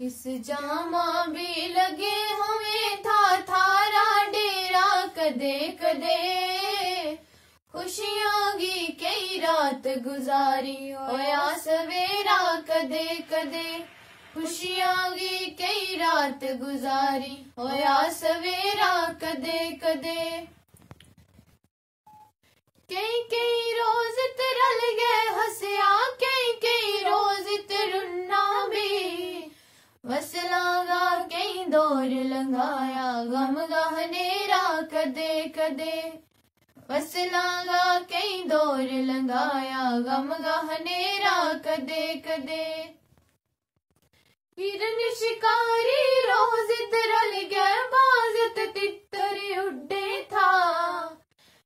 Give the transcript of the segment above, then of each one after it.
इस जामा भी लगे हुए था, थारा डेरा कदे कदे। खुशियाँ गी कई रात गुजारी, होया सवेरा कदे कदे। खुशियाँ गी कई रात गुजारी, होया सवेरा कदे कदे। कई कई रोज तरल वसलागा, कई दौर लंगाया गम गहनेरा कदे कदे वसलागा, कई दौर लंगाया गम गहनेरा कदे कदे हिरन शिकारी रोज तरल गए बाजत तितर उड्डे था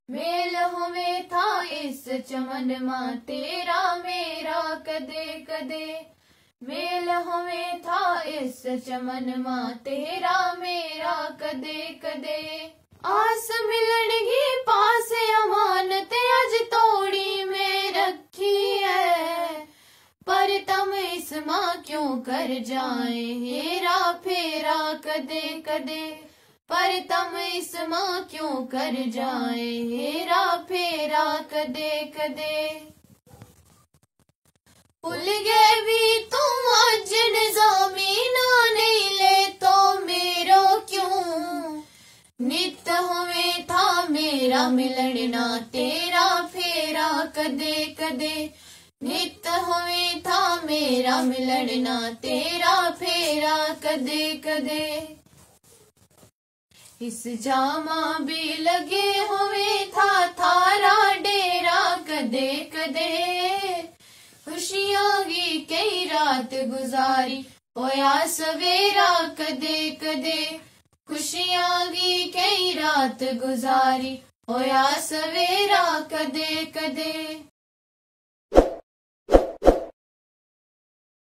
मेल हमें था इस चमन माँ तेरा मेरा कदे कदे मेल हमें था इस चमन माँ, तेरा मेरा कदे कदे। आस मिलन गी पास अमानत अज तोड़ी में रखी है। पर तम इस माँ क्यों कर जाए? हेरा फेरा कदे कदे। पर तम इस माँ क्यों कर जाए? हेरा फेरा कदे कदे। मेरा मिलना तेरा फेरा कदे कदे। नित हमें था मेरा मिलना तेरा फेरा कदे कदे। इस जामा भी लगे हुए था, थारा डेरा कदे कदे। खुशियाँ गी कई रात गुजारी, होया सवेरा कदे कदे। खुशियाँ कई रात गुजारी होया सवेरा कदे कदे